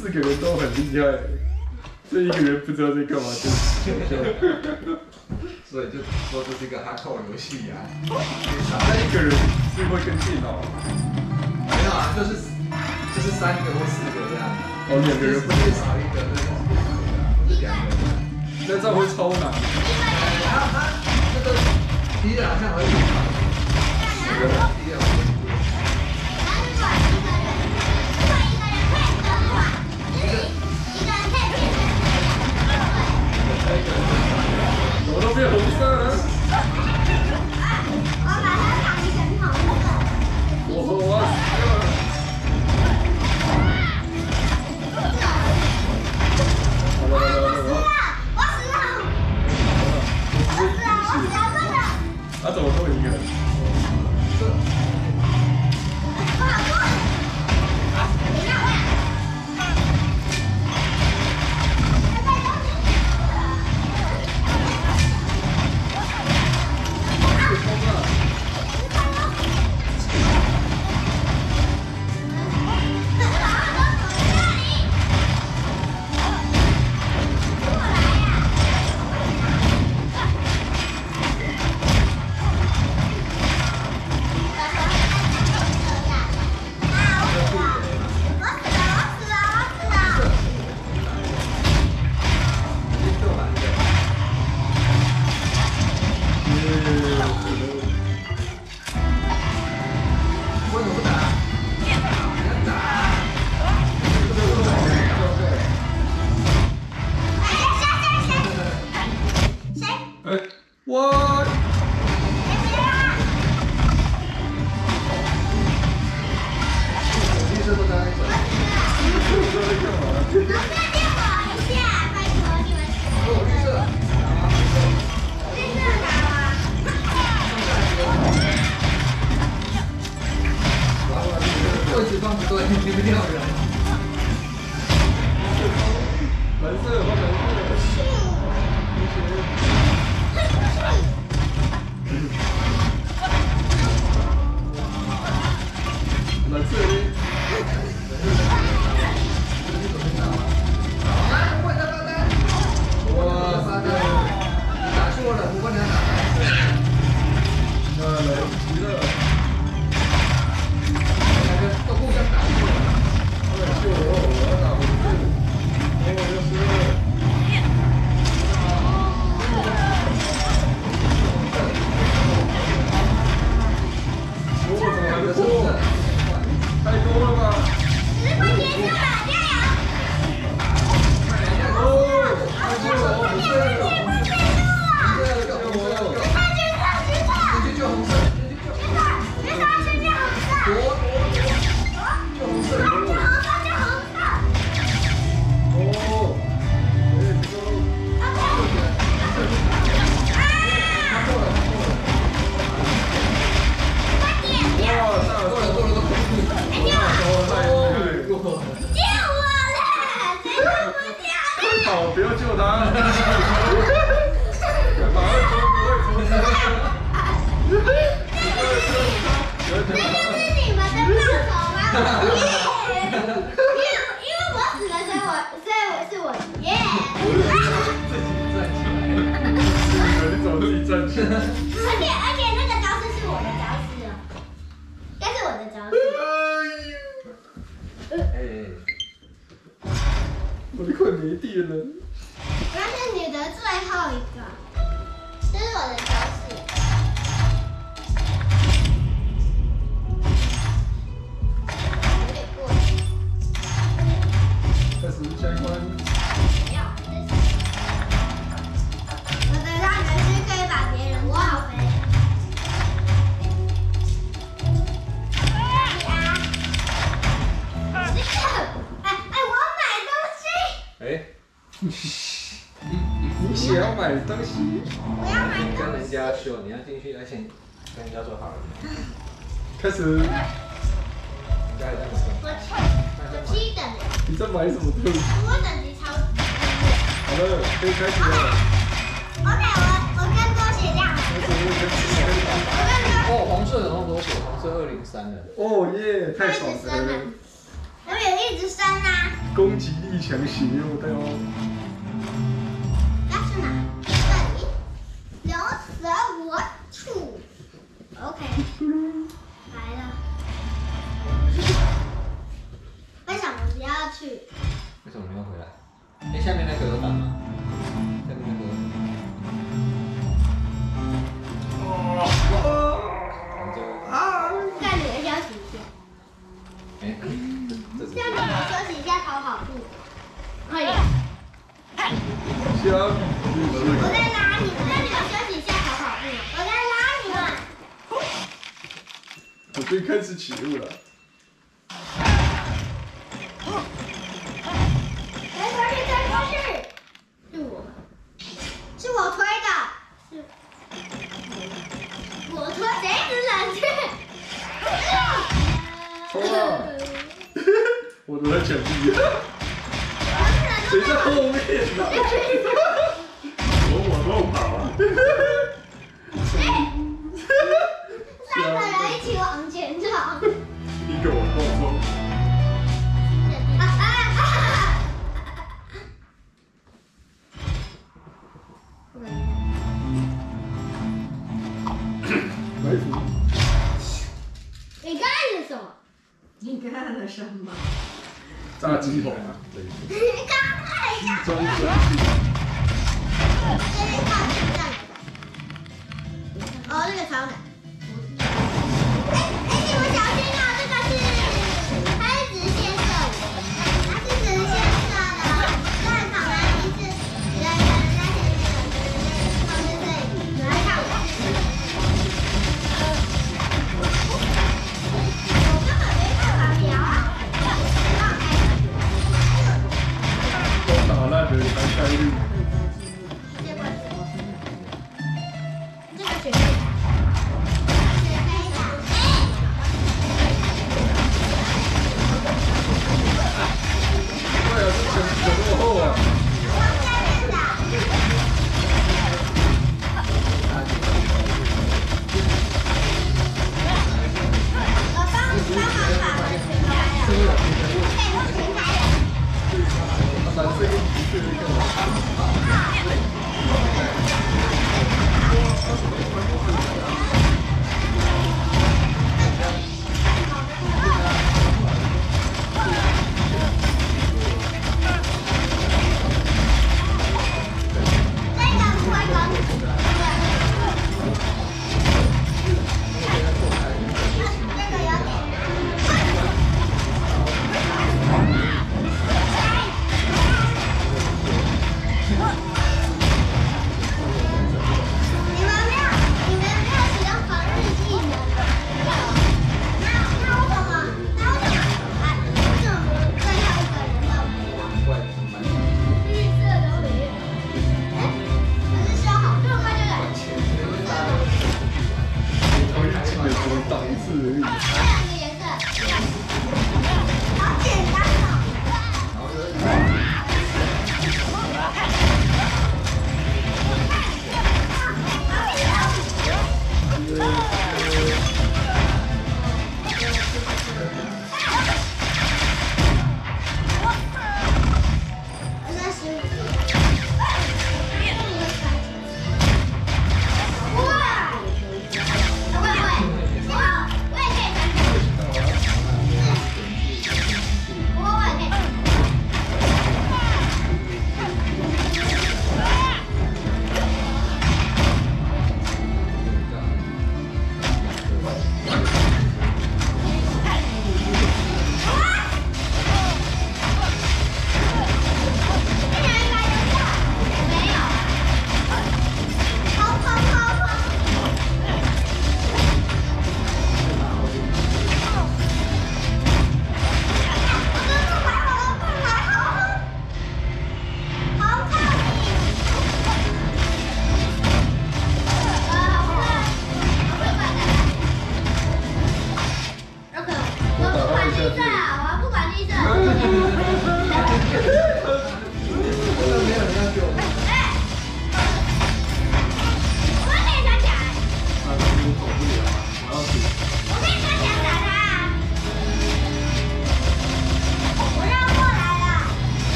四个人都很厉害，这一个人不知道在干嘛，就所以就说这是一个 hardcore 游戏呀。那一个人是会跟电脑，没有啊，就是就是三个或四个这样。哦，两个人不最少一个，那就是两个人。那这样会超难。他他这个敌人好像会敌人会。我买东西。不要买。跟人家说你要进去，而且跟人家做好了。开始。应该。我七，我七等。你在买什么东西？我等级超低。好了，可以开始了。OK，, okay 我我更多血量。开始，开，哦，黄色的那么多血，黄色二零三的。哦耶，太爽了。我也一直升啊。攻击力强，血又高。那、下面那个有打吗？下面那个。哦。哦我在拉你们，让你们休息一下，跑跑步。我在拉你们。我最开始起步了。你们看哦那个糖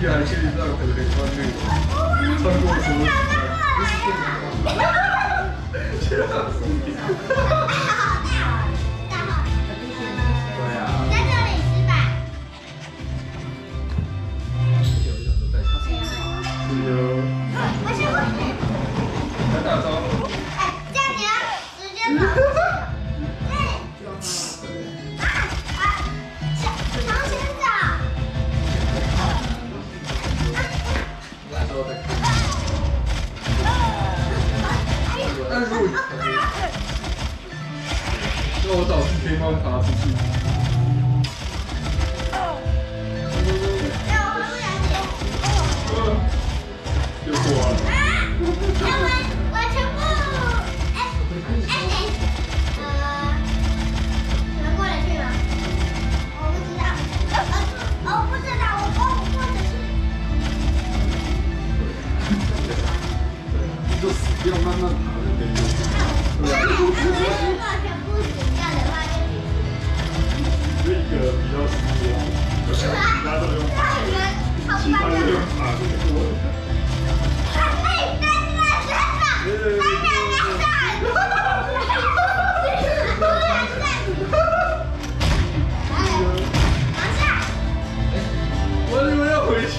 你还去一趟，可穿这个，穿这什么？哈哈哈哈哈！大，大号，小，在这里吃吧。这里。加油！我吃我吃。那我找去可以帮我爬出去。个比较无聊，家长要七百多啊，这个多的。快被子，拿走！拿走！拿走！哈哈哈！哈哈哈！我我们要回去。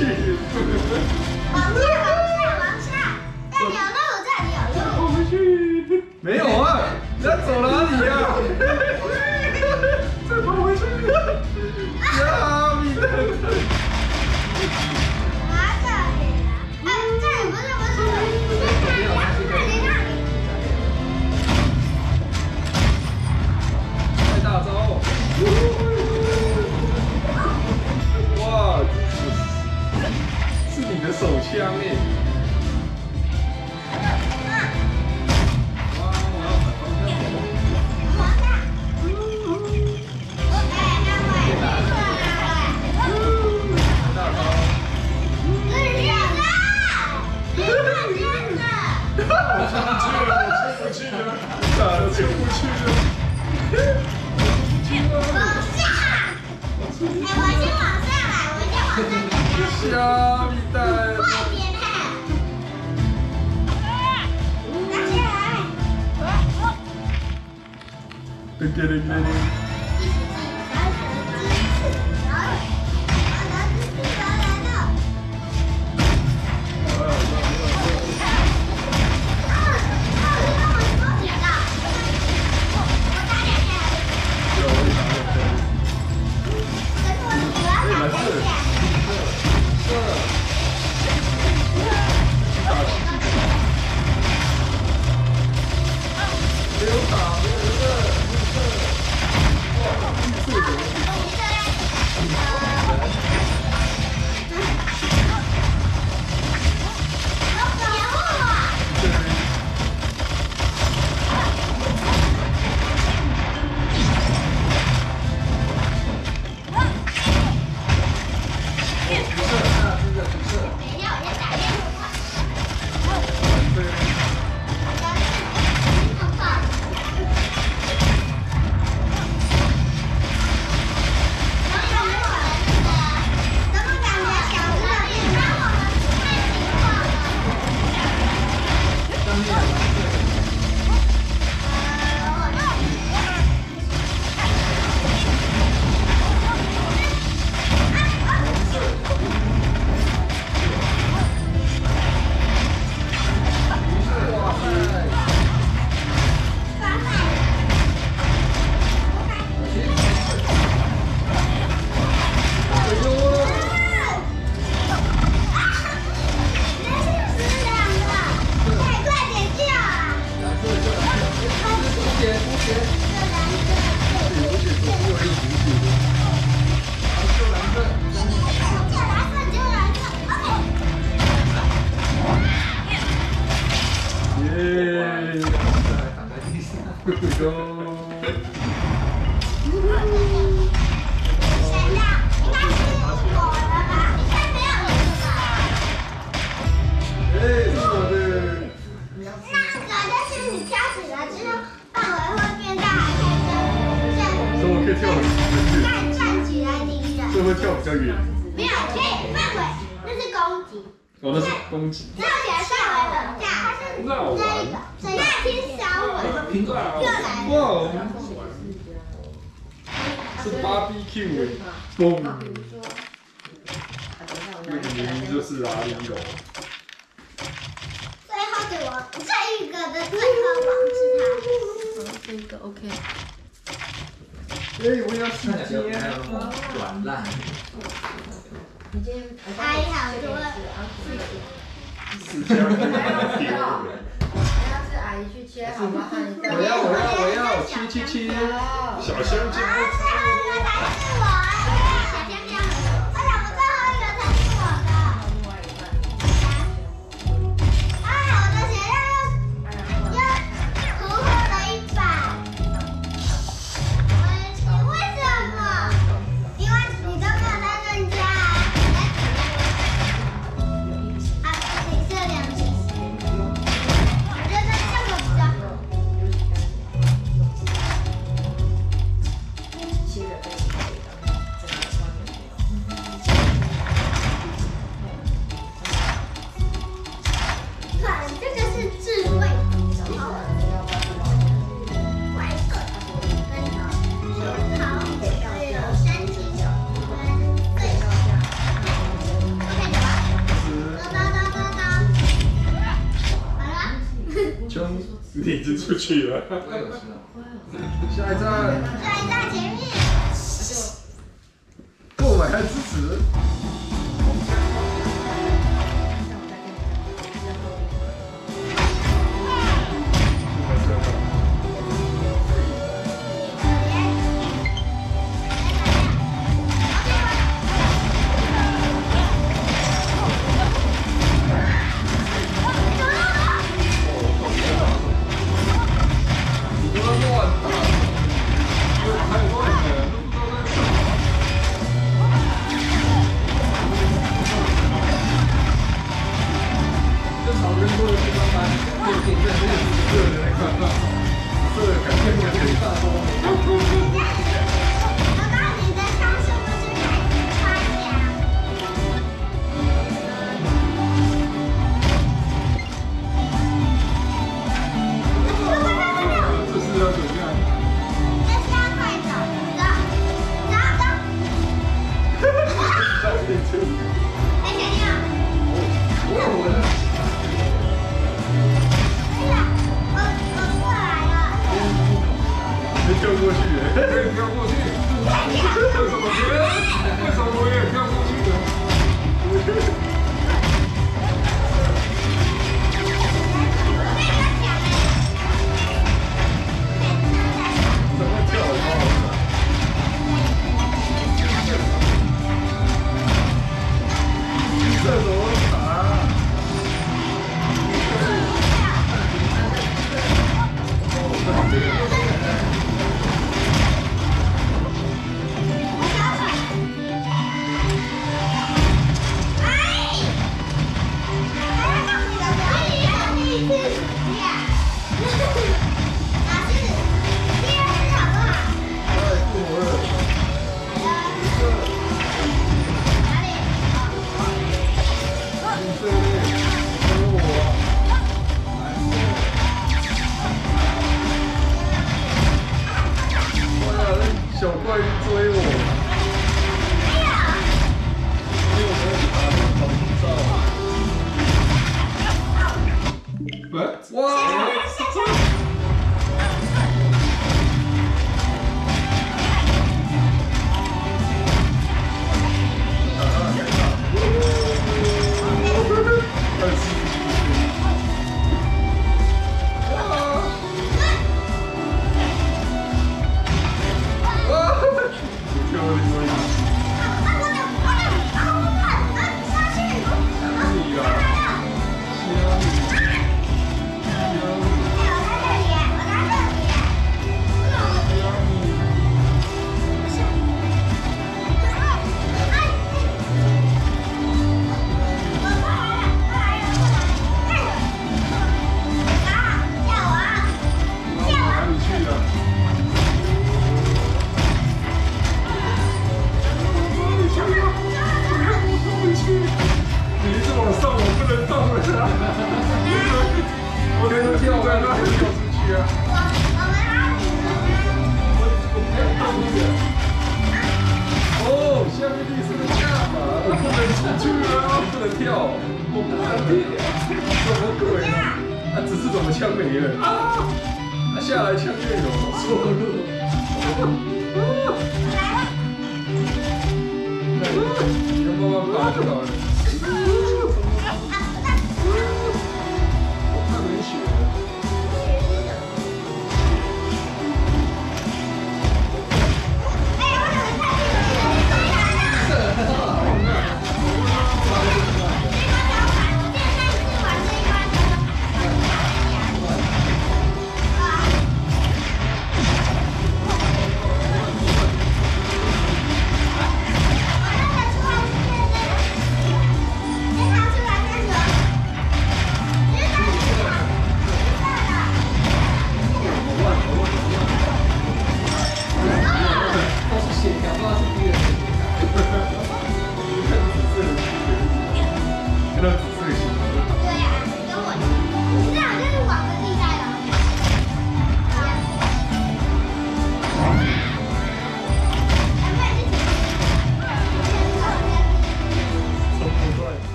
come me. go. 软烂。已经拍好多了，四千。我要是阿姨去切，好不好？我要我要我要切切切，小香鸡。啊，是我。已经出去了，下一站，下一站，前面。购买还支持。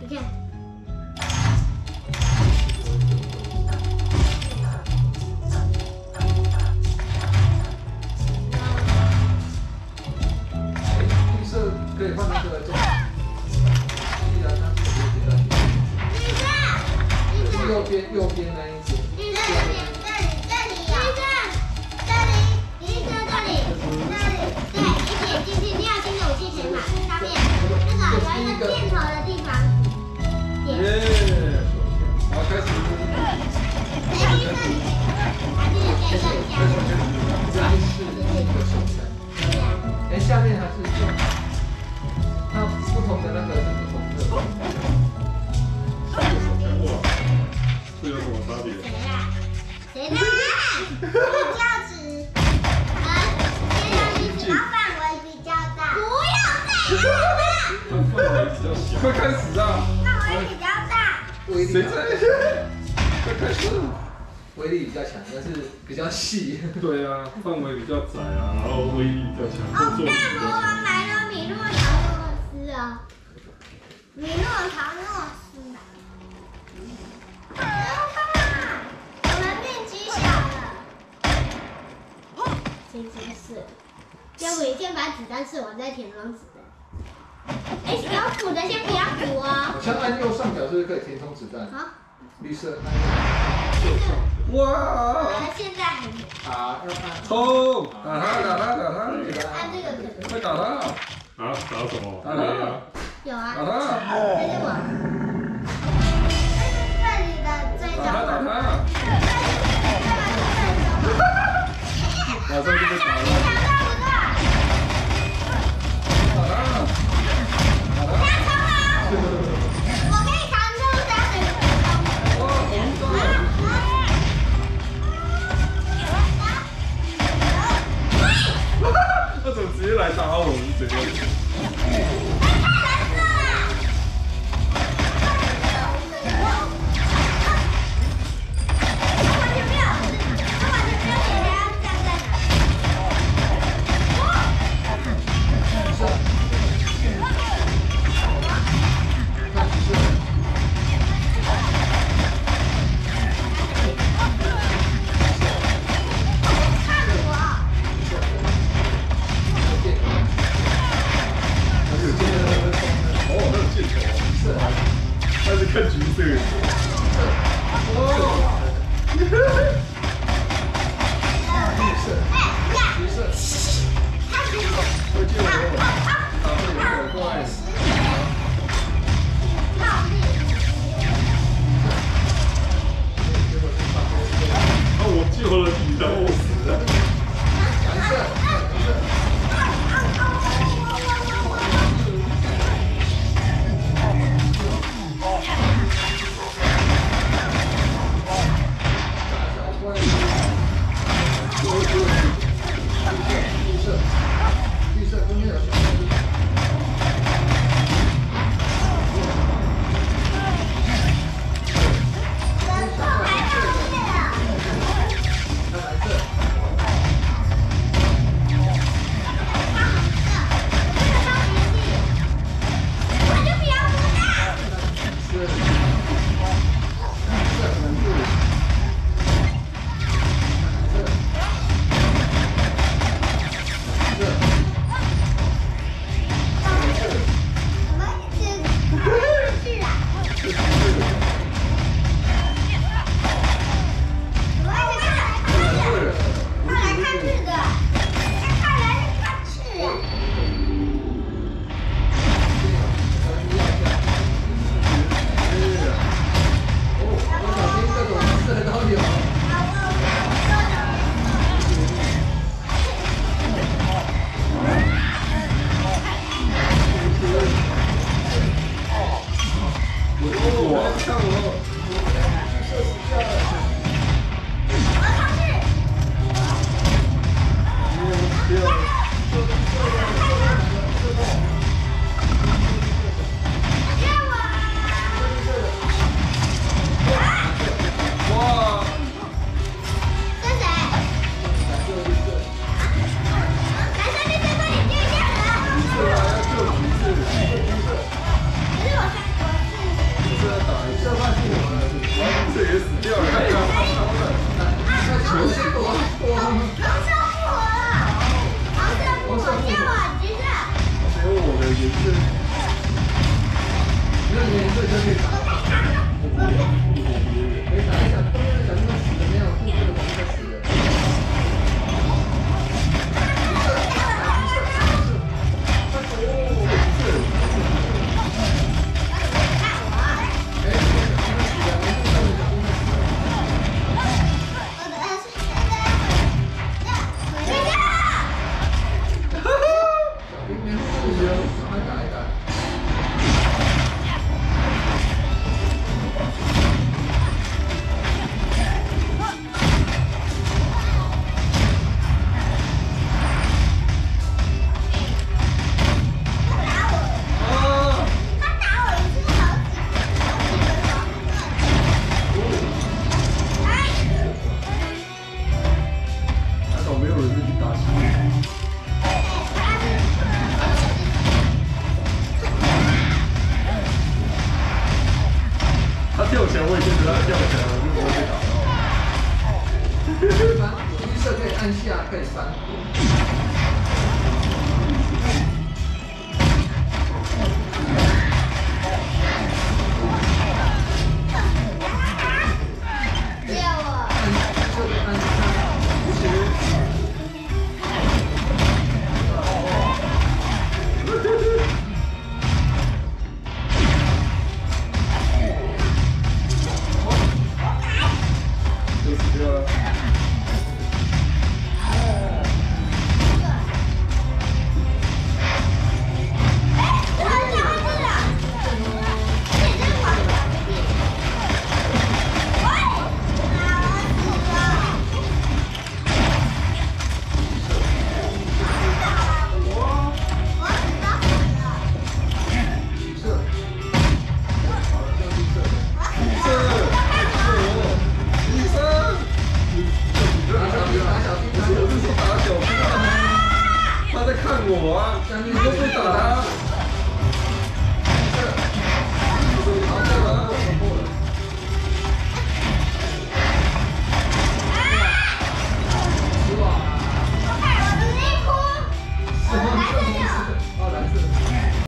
你看。绿色可以放那个来做。依然它是有别的。绿色，绿色，右边右边那一好，开始。哎，下面还是用。那不同的那个是不同的。哇，这有什么差别？谁啦？谁啦？比较直，呃，先让你只要范围比较大。不要再看了，范围比较小。快开始啊！范围比较大。威力谁在？快开始。威力比较强，但是比较细。对啊，范围比较窄啊，然后威力比较强，哦，大魔。王来了，米诺陶诺斯啊，米诺陶诺斯。不要看，我们变机小了。先先射，要不你先把子弹射完再填装子弹。哎，有补的先不要补啊。好像按右上角是不是可以填充子弹？好，绿色哇！呃，现在还没。啊，要按。冲！打他，打他，打他！按这个可以快打他！啊，打什么？打他！有啊。打他！这是我。这里的追踪。打他！打他！马上就被打了！我可以扛住他的追踪。哇，红色！他怎么直接来打我？是怎样？